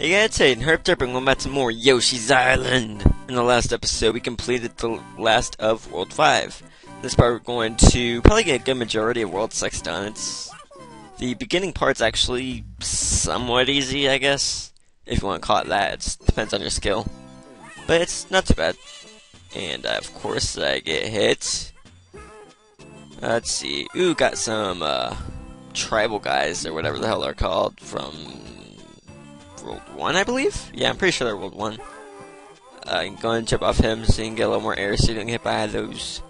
Hey guys, it's Hayden Herp Derp and welcome back to more Yoshi's Island. In the last episode, we completed the last of World 5. This part, we're going to probably get a good majority of World 6 done. It's the beginning part's actually somewhat easy, I guess, if you want to call it that. It depends on your skill, but it's not too bad. And uh, of course, I get hit. let's see. Ooh, got some uh, tribal guys or whatever the hell they're called from World 1, I believe? Yeah, I'm pretty sure they're World 1. Uh, going to jump off him so you can get a little more air so you don't get hit by those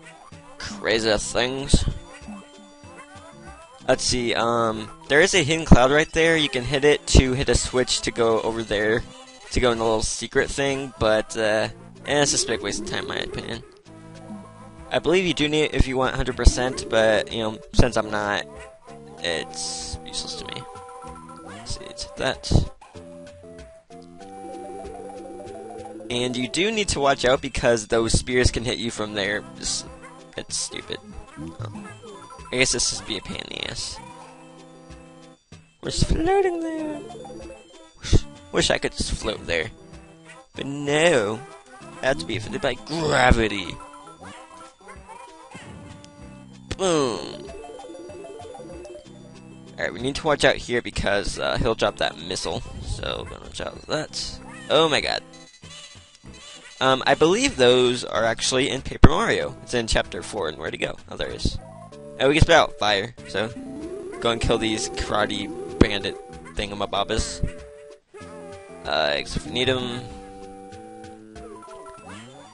crazy things. Let's see, um, there is a hidden cloud right there. You can hit it to hit a switch to go over there, to go in the little secret thing, but, uh, eh, it's just a big waste of time, in my opinion. I believe you do need it if you want 100%, but, you know, since I'm not, it's useless to me. Let's see, it's that. And you do need to watch out because those spears can hit you from there. It's, it's stupid. Oh. I guess this would be a pain in the ass. We're just floating there. Wish, wish I could just float there. But no. I to be affected by gravity. Boom. Alright, we need to watch out here because uh, he'll drop that missile. So, gonna watch out for that. Oh my god. Um, I believe those are actually in Paper Mario. It's in Chapter 4, and where to go? Oh, there is. Oh, we can spit out fire, so go and kill these karate bandit thingamabobbas. Uh, if you need them.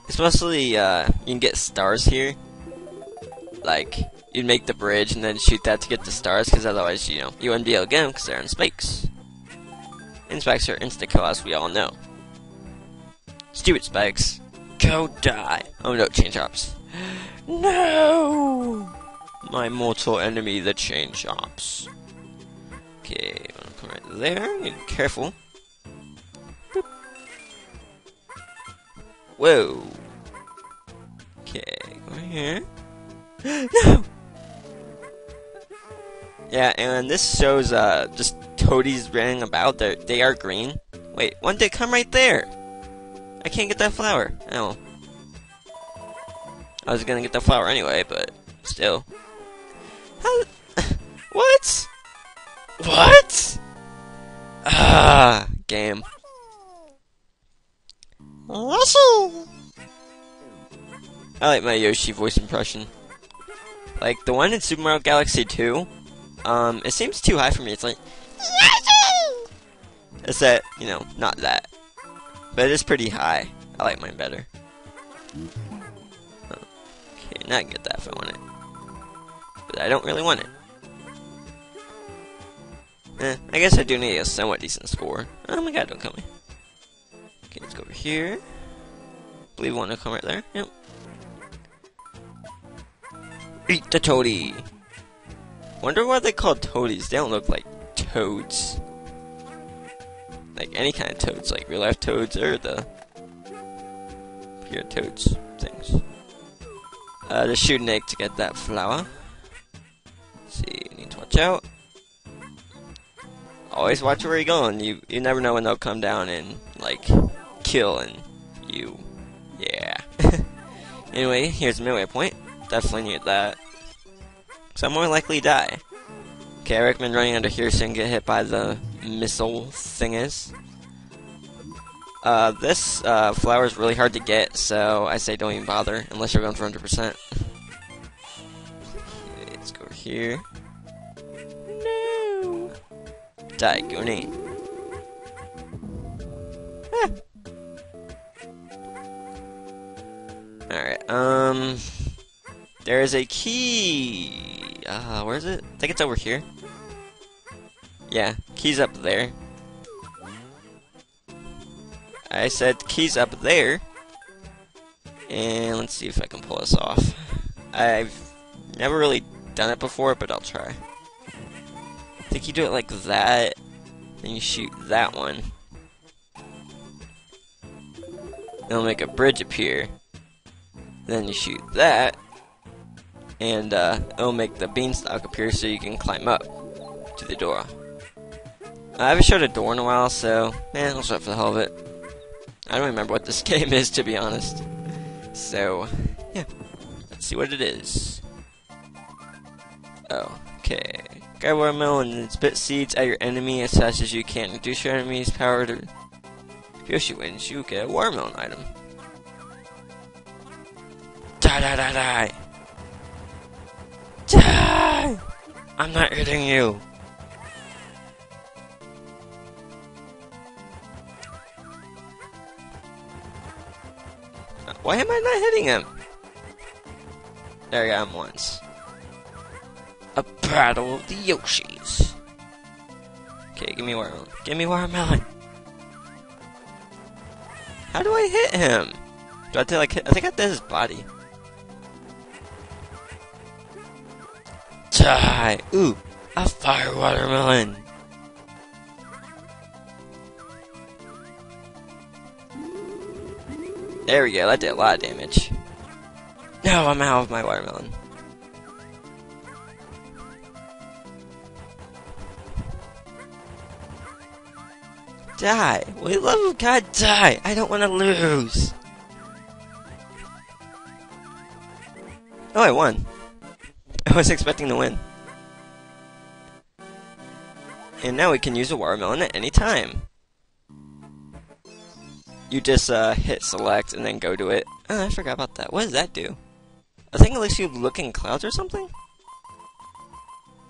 Especially, uh, you can get stars here. Like, you'd make the bridge and then shoot that to get the stars, because otherwise, you know, you wouldn't be able to get them because they're in spikes. And spikes are insta-kill, as we all know. Stupid spikes. Go die. Oh no, Chain Chomps. No! My mortal enemy, the Chain Chomps. Okay, I'm come right there. Be careful. Boop. Whoa. Okay, go here. no! Yeah, and this shows uh just toadies running about. They they are green. Wait, one did come right there. I can't get that flower. Oh. I was gonna get the flower anyway, but still. How? what? What? Ah, game. Yoshi. I like my Yoshi voice impression. Like the one in Super Mario Galaxy 2. Um, it seems too high for me. It's like Yoshi. It's that you know, not that. But it is pretty high. I like mine better. Okay, now I can get that if I want it. But I don't really want it. Eh, I guess I do need a somewhat decent score. Oh my god, don't kill me. Okay, let's go over here. believe one to come right there. Yep. Eat the toady! Wonder why they call toadies. They don't look like toads like any kind of toads, like real life toads or the pure toads things. Uh, just shoot an egg to get that flower. Let's see, you need to watch out. Always watch where you're going. You you never know when they'll come down and like kill and you. Yeah. anyway, here's the midway point. Definitely need that. So I'm more likely to die. Okay, I recommend running under here so you can get hit by the missile thing is. Uh, this uh, flower is really hard to get, so I say don't even bother unless you're going for 100%. Let's go here. No! Die, Ah. Alright, um... There is a key... Uh, where is it? I think it's over here. Keys up there. I said keys up there. And let's see if I can pull this off. I've never really done it before, but I'll try. I think you do it like that, then you shoot that one. It'll make a bridge appear. Then you shoot that, and uh, it'll make the beanstalk appear so you can climb up to the door. I haven't showed a door in a while, so eh, I'll show it for the hell of it. I don't remember what this game is, to be honest. So, yeah. Let's see what it is. Oh, okay. Grab watermelon and spit seeds at your enemy as fast as you can. Reduce your enemy's power to... If Yoshi wins, you get a watermelon item. Die, die, die, die! Die! I'm not hitting you! Why am I not hitting him? There I him once. A battle of the Yoshis. Okay, give me watermelon. Give me watermelon. How do I hit him? Do I have to like hit? I think I hit his body. Die! Ooh, a fire watermelon. There we go, that did a lot of damage. No, I'm out of my watermelon. Die! We love God, die! I don't want to lose! Oh, I won. I was expecting to win. And now we can use a watermelon at any time. You just uh, hit select and then go to it. Oh, I forgot about that. What does that do? I think it lets you look in clouds or something?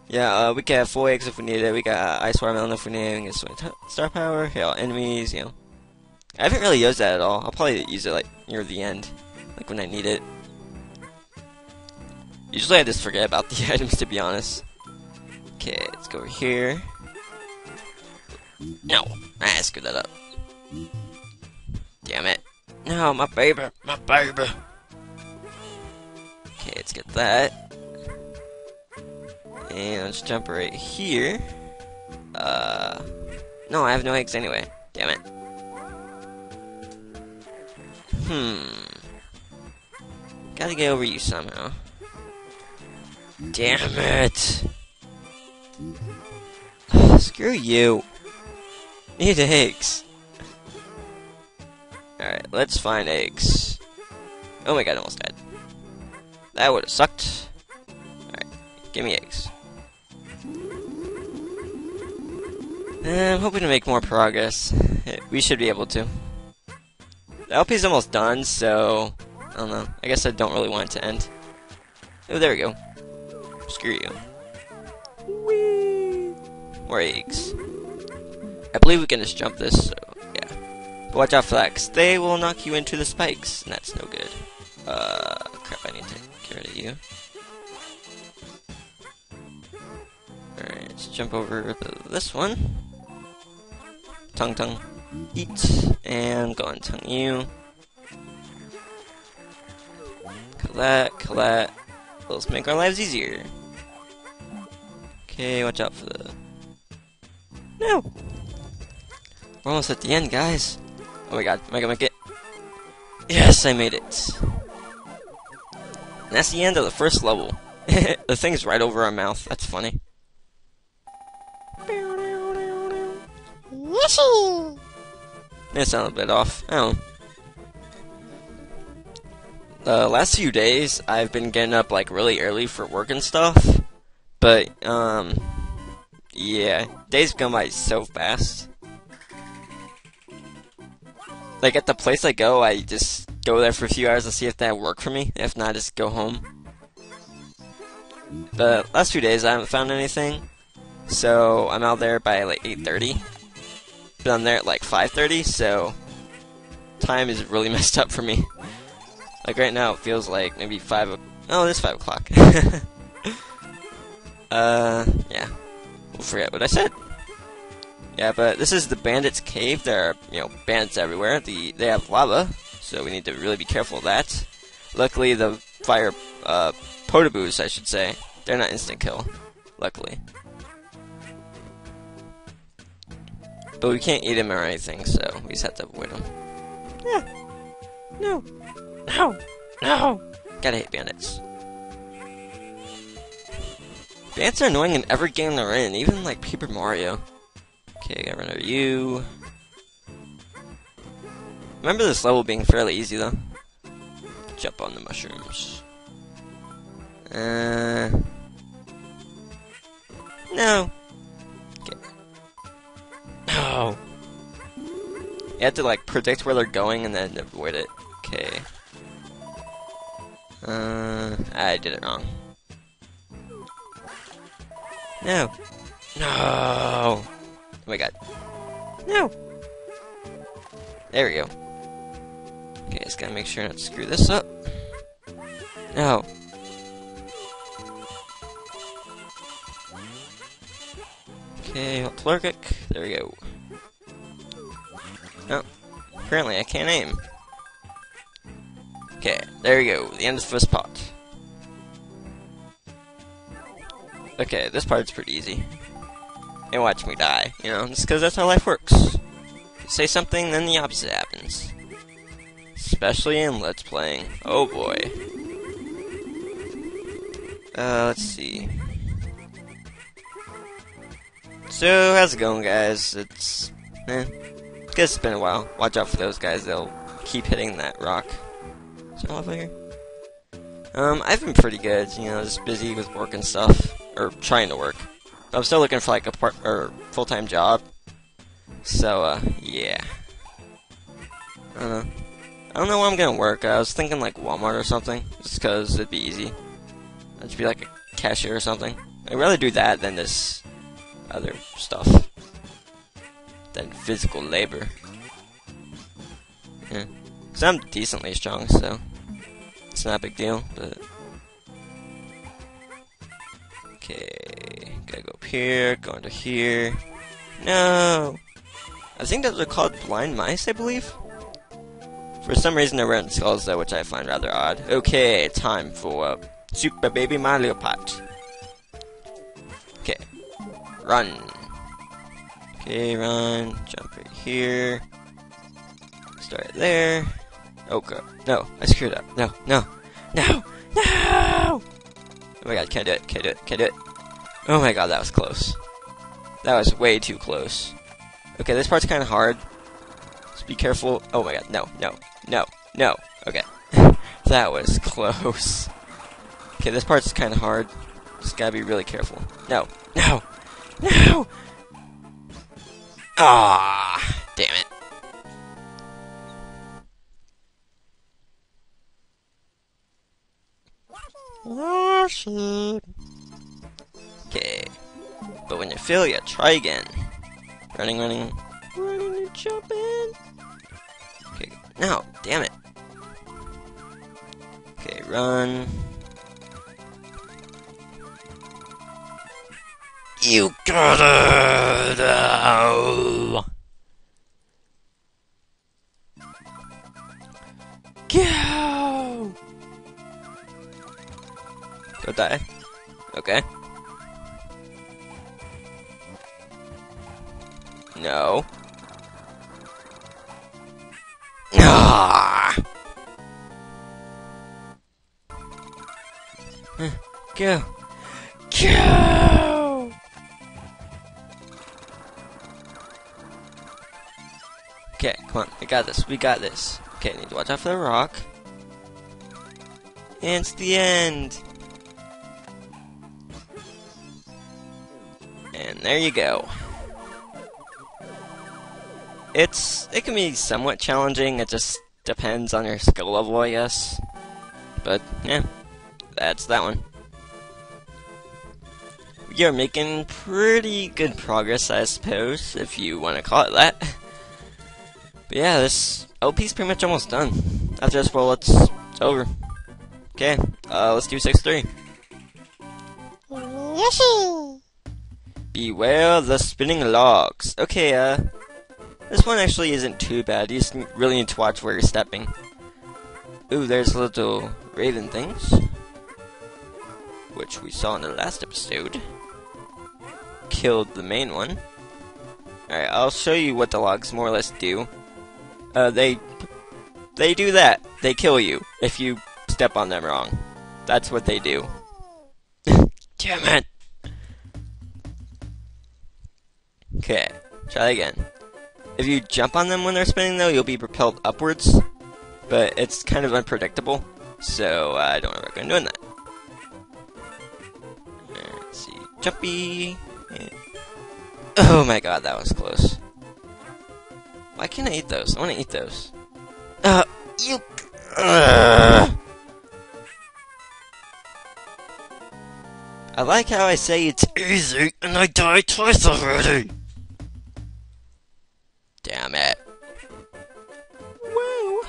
Yeah, uh, we can have full eggs if we need it. We got uh, ice watermelon if we need it. We can star power, yeah, enemies, you know. I haven't really used that at all. I'll probably use it like near the end, like when I need it. Usually I just forget about the items to be honest. Okay, let's go over here. No, I screwed that up. Damn it. No, my baby, my baby. Okay, let's get that. And let's jump right here. Uh, no, I have no eggs anyway. Damn it. Hmm. Gotta get over you somehow. Damn it! Screw you. Need eggs. Let's find eggs. Oh my god, I almost died. That would have sucked. Alright, give me eggs. Eh, I'm hoping to make more progress. Eh, we should be able to. The LP's almost done, so... I don't know. I guess I don't really want it to end. Oh, there we go. Screw you. Whee! More eggs. I believe we can just jump this, so watch out for they will knock you into the spikes, and that's no good. Uh, crap, I need to get rid of you. Alright, let's jump over this one. Tongue tongue. Eat. And go on tongue you. Collect, collect. Let's make our lives easier. Okay, watch out for the... No! We're almost at the end, guys. Oh my god, am I gonna make it? Yes, I made it. And that's the end of the first level. the thing's right over our mouth. That's funny. Yoshi! It sounded a bit off. Know. The last few days, I've been getting up like really early for work and stuff. But, um, yeah, days go by so fast. Like at the place I go, I just go there for a few hours and see if that work for me. If not, I just go home. The last few days, I haven't found anything. So I'm out there by like 8:30. But I'm there at like 5:30, so time is really messed up for me. Like right now, it feels like maybe five. Oh, it is five o'clock. uh, yeah. We'll forget what I said. Yeah, but this is the bandits' cave. There are, you know, bandits everywhere. The they have lava, so we need to really be careful of that. Luckily, the fire uh, Podoboos, I should say, they're not instant kill. Luckily. But we can't eat them or anything, so we just have to avoid them. Yeah. No. No. No. Gotta hate bandits. Bandits are annoying in every game they're in, even like Paper Mario. Okay, got rid of you. Remember this level being fairly easy though. Jump on the mushrooms. Uh. No. Okay. No. You have to like predict where they're going and then avoid it. Okay. Uh, I did it wrong. No. No. Oh my god. No. There we go. Okay, just gotta make sure not to screw this up. No. Okay, Allergic. There we go. Oh, apparently I can't aim. Okay, there we go. The end of the first part. Okay, this part's pretty easy. And watch me die, you know, just because that's how life works. Say something, then the opposite happens. Especially in Let's Playing. Oh boy. Uh, let's see. So, how's it going, guys? It's, eh, guess it's been a while. Watch out for those guys, they'll keep hitting that rock. Is there here? Um, I've been pretty good, you know, just busy with work and stuff. Or trying to work. I'm still looking for, like, a part, or full-time job. So, uh, yeah. I don't know. I don't know where I'm gonna work. I was thinking, like, Walmart or something. Just because it'd be easy. I'd just be, like, a cashier or something. I'd rather do that than this other stuff than physical labor. Yeah. Cause I'm decently strong, so it's not a big deal, but here, go into here. No! I think those are called blind mice, I believe? For some reason they're wearing skulls though, which I find rather odd. Okay, time for Super Baby Mario Pot. Okay, Run. Okay, run. Jump right here. Start there. Oh god. No, I screwed up. No, no, no, no! Oh my god, can't do it, can't do it, can't do it. Oh my god, that was close. That was way too close. Okay, this part's kind of hard. Just be careful. Oh my god, no, no, no, no. Okay. that was close. Okay, this part's kind of hard. Just gotta be really careful. No, no, no! Ah, damn it. Okay. But when you fail, you try again. Running, running, running and jumping. Okay, now, damn it. Okay, run. You gotta know. Go! Go die. Okay. No. Ah! Go. Go! Okay, come on. We got this. We got this. Okay, need to watch out for the rock. And it's the end. And there you go. It's it can be somewhat challenging. It just depends on your skill level, I guess. But yeah, that's that one. We are making pretty good progress, I suppose, if you want to call it that. But yeah, this LP's pretty much almost done. After this world, it's, it's over. Okay, uh, let's do 6-3. Yoshi! Beware the spinning logs. Okay, uh, this one actually isn't too bad. You just really need to watch where you're stepping. Ooh, there's little raven things. Which we saw in the last episode. Killed the main one. Alright, I'll show you what the logs more or less do. Uh, they... They do that. They kill you if you step on them wrong. That's what they do. Damn it! Okay. Try again. If you jump on them when they're spinning, though, you'll be propelled upwards. But it's kind of unpredictable, so I don't recommend doing that. Let's see. Jumpy. Oh my god, that was close. Why can't I eat those? I want to eat those. Uh, you. Uh. I like how I say it's easy and I die twice already. Damn it. Woo.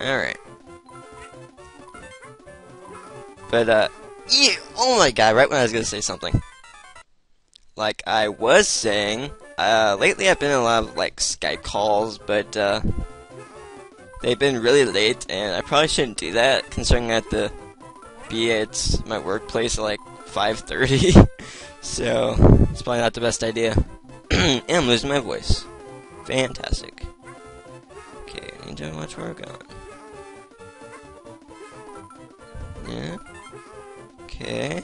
Alright. But, uh, yeah, oh my god, right when I was gonna say something. Like I was saying, uh, lately I've been in a lot of, like, Skype calls, but, uh, they've been really late, and I probably shouldn't do that, considering that the be at my workplace at like 5.30, so it's probably not the best idea. and I'm losing my voice. Fantastic. Okay, I need to watch where we're going. Yeah. Okay.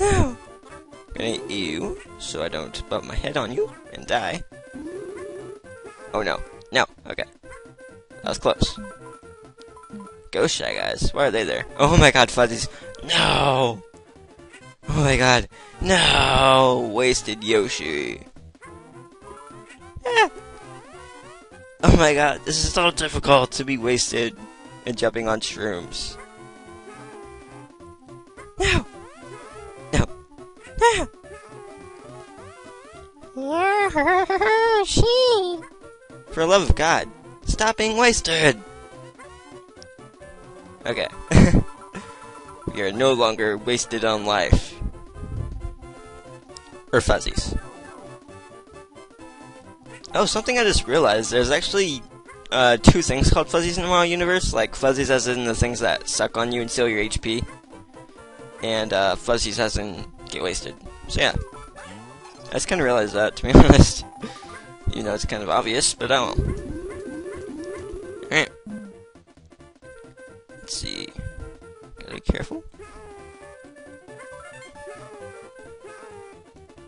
Now, gonna eat you, so I don't bump my head on you and die. Oh no. No. Okay. That was close. Ghost Shy Guys. Why are they there? Oh my god, Fuzzies. No! Oh my god. No! Wasted Yoshi. Oh my god, this is so difficult to be wasted and jumping on shrooms. No! No! No! For the love of God, stop being wasted! Okay. we are no longer wasted on life. Or fuzzies. Oh, something I just realized. There's actually uh, two things called fuzzies in the Mario universe. Like fuzzies as in the things that suck on you and steal your HP. And uh, fuzzies as in get wasted. So yeah. I just kind of realized that, to be honest. you know, it's kind of obvious, but I don't. Alright. Let's see. Gotta be careful.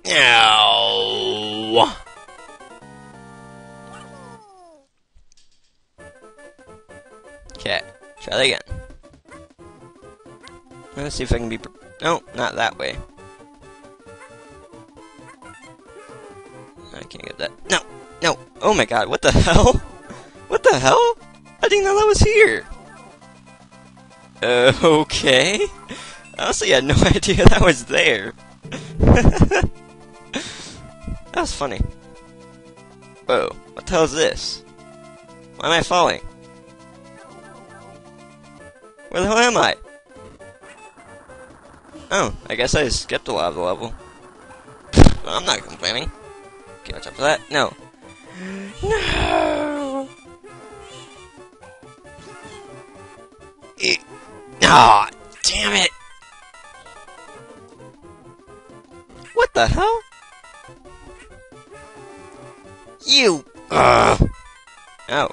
Ow! Try that again. Let's see if I can be. No, not that way. I can't get that. No, no. Oh my god, what the hell? What the hell? I didn't know that was here. Uh, okay. Honestly, I had no idea that was there. that was funny. Whoa, what the hell is this? Why am I falling? Where the hell am I? Oh, I guess I skipped a lot of the level. I'm not complaining. Okay, watch out for that. No. No! Ah, oh, damn it! What the hell? You! Ugh! Oh.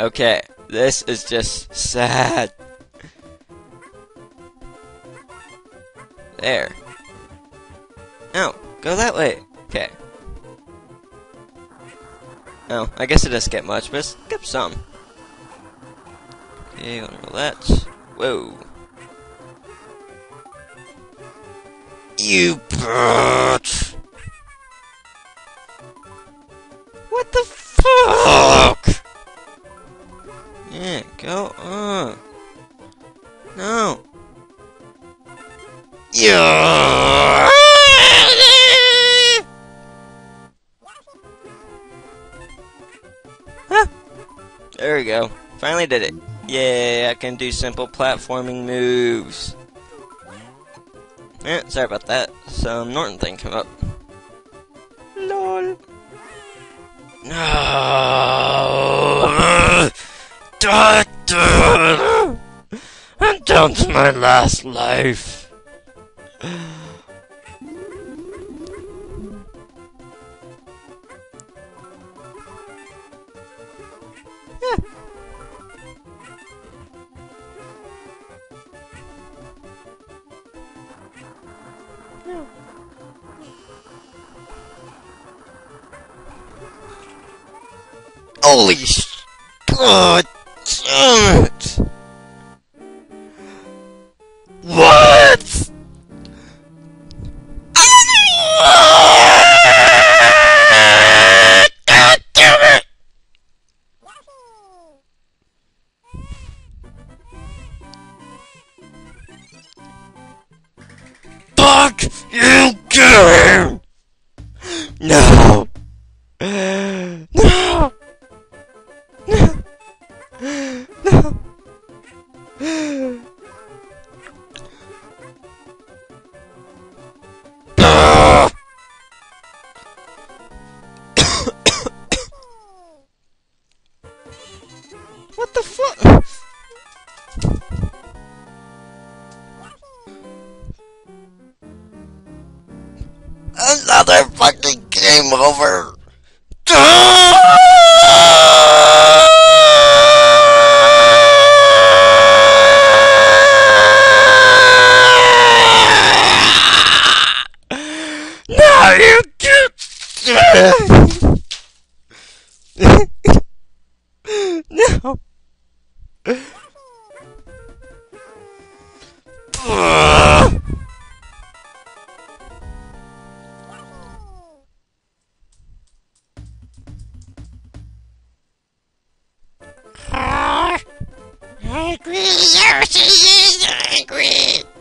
Okay, this is just sad. There. No, go that way. Okay. Oh, I guess it doesn't get much, but skip some. Okay, roulette. Whoa. You! There we go. Finally did it. Yay, I can do simple platforming moves. Yeah, sorry about that. Some Norton thing came up. LOL. No. I'm down to my last life. Holy sh- God over. Angry Yoshi is angry.